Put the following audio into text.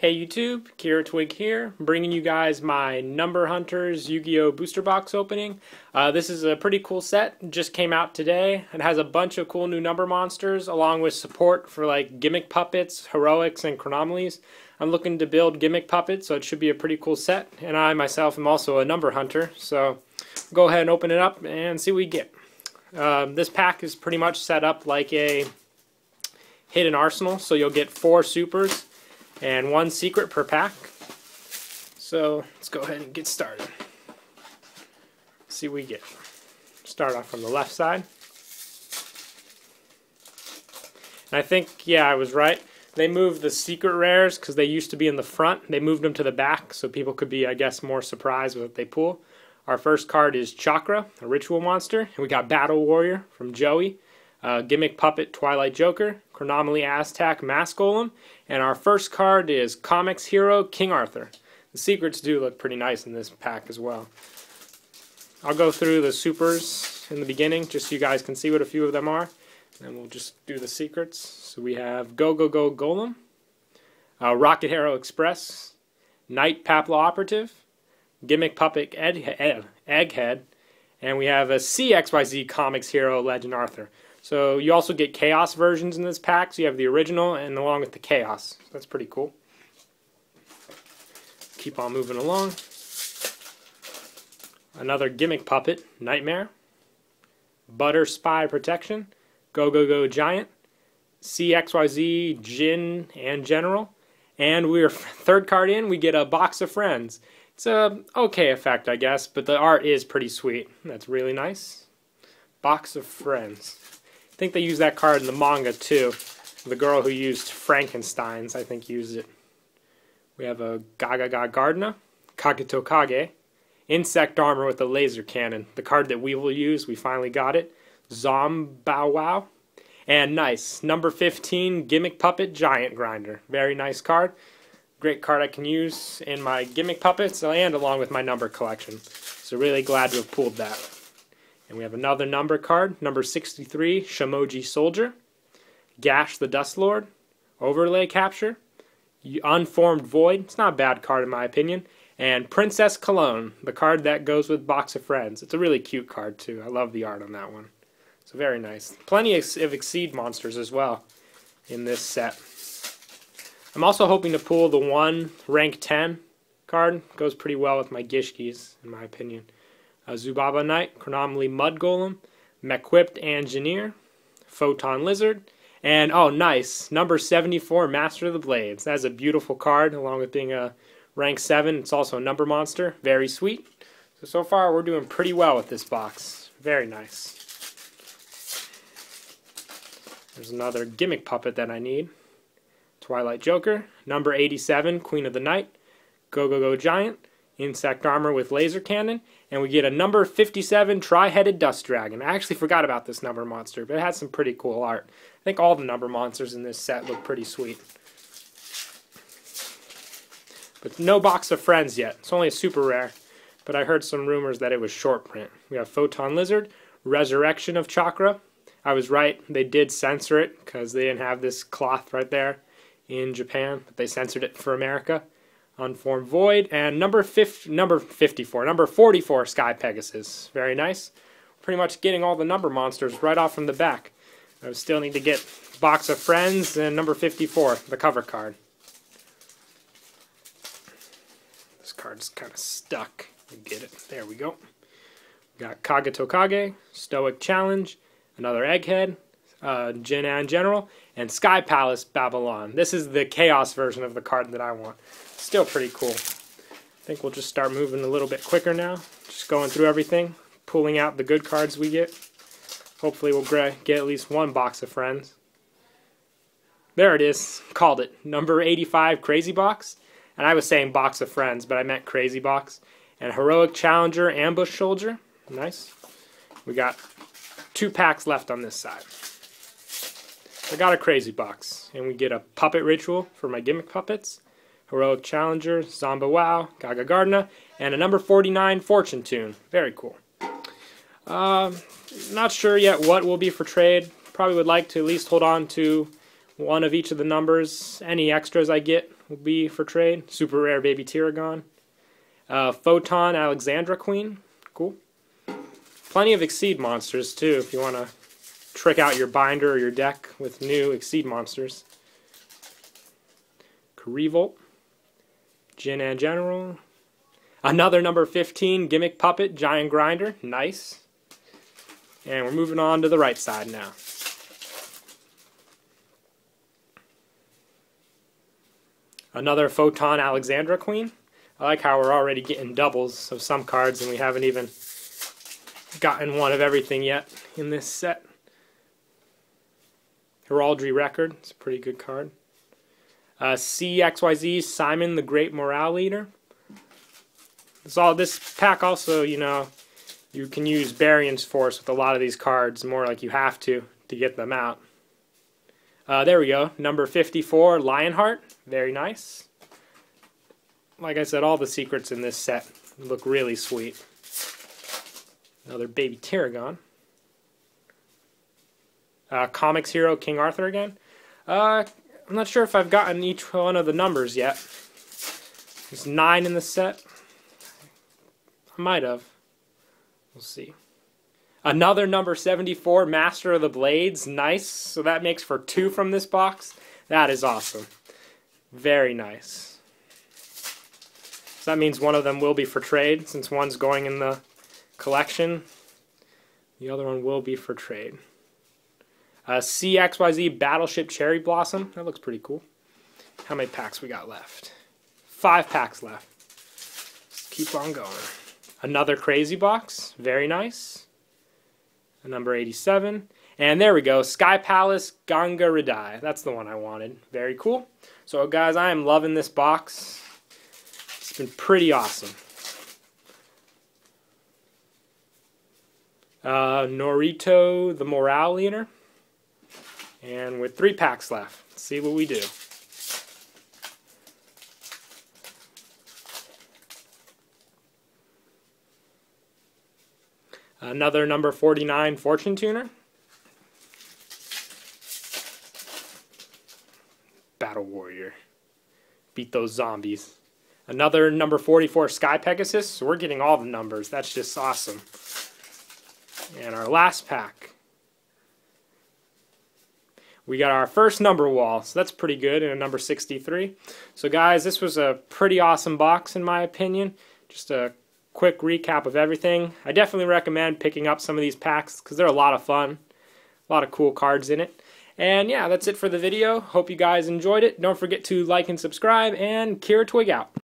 Hey YouTube, Kira Twig here, bringing you guys my Number Hunters Yu-Gi-Oh! Booster Box opening. Uh, this is a pretty cool set, just came out today. It has a bunch of cool new number monsters, along with support for like gimmick puppets, heroics, and chronomalies. I'm looking to build gimmick puppets, so it should be a pretty cool set. And I myself am also a number hunter, so go ahead and open it up and see what we get. Um, this pack is pretty much set up like a hidden arsenal, so you'll get four supers and one secret per pack. So let's go ahead and get started. See what we get. Start off from the left side. And I think, yeah, I was right. They moved the secret rares because they used to be in the front. They moved them to the back so people could be, I guess, more surprised with what they pull. Our first card is Chakra, a ritual monster. And we got Battle Warrior from Joey Gimmick Puppet Twilight Joker, Chronomaly Aztec Mask Golem, and our first card is Comics Hero King Arthur. The secrets do look pretty nice in this pack as well. I'll go through the supers in the beginning just so you guys can see what a few of them are. And we'll just do the secrets. So we have Go Go Go Golem, uh, Rocket Arrow Express, Night Papilloperative, Gimmick Puppet Ed Egghead, and we have a CXYZ Comics Hero Legend Arthur. So you also get Chaos versions in this pack. So you have the original and along with the Chaos. That's pretty cool. Keep on moving along. Another gimmick puppet, Nightmare. Butterspy Protection. Go Go Go Giant. CXYZ Jin and General. And we're third card in, we get a box of friends. It's a okay effect, I guess, but the art is pretty sweet. That's really nice. Box of friends think they use that card in the manga too. The girl who used Frankenstein's, I think, used it. We have a Gagaga Gardna, Kagetokage, Insect Armor with a Laser Cannon. The card that we will use, we finally got it. Zombowwow. And nice, number 15, Gimmick Puppet Giant Grinder. Very nice card. Great card I can use in my Gimmick Puppets and along with my number collection. So really glad to have pulled that. And we have another number card, number 63, Shamoji Soldier, Gash the Dust Lord, Overlay Capture, Unformed Void, it's not a bad card in my opinion, and Princess Cologne, the card that goes with Box of Friends. It's a really cute card too. I love the art on that one. So very nice. Plenty of Exceed monsters as well in this set. I'm also hoping to pull the one rank 10 card. Goes pretty well with my Gishkis, in my opinion a Zubaba Knight, Chronomaly Mud Golem, Mequipped Engineer, Photon Lizard, and oh, nice, number 74, Master of the Blades. That's a beautiful card, along with being a rank 7. It's also a number monster. Very sweet. So, so far, we're doing pretty well with this box. Very nice. There's another gimmick puppet that I need. Twilight Joker, number 87, Queen of the Night, Go Go Go Giant, insect armor with laser cannon, and we get a number 57 tri-headed dust dragon. I actually forgot about this number monster, but it has some pretty cool art. I think all the number monsters in this set look pretty sweet. But no box of friends yet. It's only a super rare, but I heard some rumors that it was short print. We have Photon Lizard, Resurrection of Chakra. I was right, they did censor it because they didn't have this cloth right there in Japan, but they censored it for America. Unformed Void, and number 50, number 54, number 44, Sky Pegasus. Very nice. Pretty much getting all the number monsters right off from the back. I still need to get Box of Friends and number 54, the cover card. This card's kind of stuck. Get it. There we go. Got Kagetokage, Stoic Challenge, another Egghead, uh, Jinan General, and Sky Palace Babylon. This is the Chaos version of the card that I want. Still pretty cool. I think we'll just start moving a little bit quicker now. Just going through everything, pulling out the good cards we get. Hopefully we'll get at least one box of friends. There it is. Called it. Number 85 Crazy Box. And I was saying Box of Friends, but I meant Crazy Box. And Heroic Challenger Ambush Soldier. Nice. We got two packs left on this side. I got a crazy box, and we get a puppet ritual for my gimmick puppets, heroic challenger, Zomba Wow, Gaga Gardna, and a number 49 fortune tune. Very cool. Uh, not sure yet what will be for trade. Probably would like to at least hold on to one of each of the numbers. Any extras I get will be for trade. Super rare baby Tiragon. Uh, Photon Alexandra Queen. Cool. Plenty of Exceed monsters too if you want to trick out your binder or your deck with new Exceed monsters. Revolt. Jin and General. Another number 15 Gimmick Puppet Giant Grinder. Nice. And we're moving on to the right side now. Another Photon Alexandra Queen. I like how we're already getting doubles of some cards and we haven't even gotten one of everything yet in this set. Heraldry Record. It's a pretty good card. Uh, CXYZ Simon the Great Morale Leader. So this pack also, you know, you can use Barian's Force with a lot of these cards, more like you have to to get them out. Uh, there we go, number 54, Lionheart. Very nice. Like I said, all the secrets in this set look really sweet. Another baby Tiragon. Uh, Comics Hero King Arthur again. Uh, I'm not sure if I've gotten each one of the numbers yet. There's nine in the set. I might have. We'll see. Another number 74, Master of the Blades. Nice. So that makes for two from this box. That is awesome. Very nice. So that means one of them will be for trade, since one's going in the collection. The other one will be for trade. Uh, CXYZ Battleship Cherry Blossom. That looks pretty cool. How many packs we got left? Five packs left. Let's keep on going. Another crazy box. Very nice. A number 87. And there we go. Sky Palace Gangaridai. That's the one I wanted. Very cool. So guys, I am loving this box. It's been pretty awesome. Uh, Norito, the Morale Leader. And with three packs left, let's see what we do. Another number 49 Fortune Tuner. Battle Warrior. Beat those zombies. Another number 44 Sky Pegasus. So we're getting all the numbers. That's just awesome. And our last pack we got our first number wall, so that's pretty good in a number 63. So guys, this was a pretty awesome box in my opinion. Just a quick recap of everything. I definitely recommend picking up some of these packs because they're a lot of fun. A lot of cool cards in it. And yeah, that's it for the video. Hope you guys enjoyed it. Don't forget to like and subscribe, and Kira Twig out.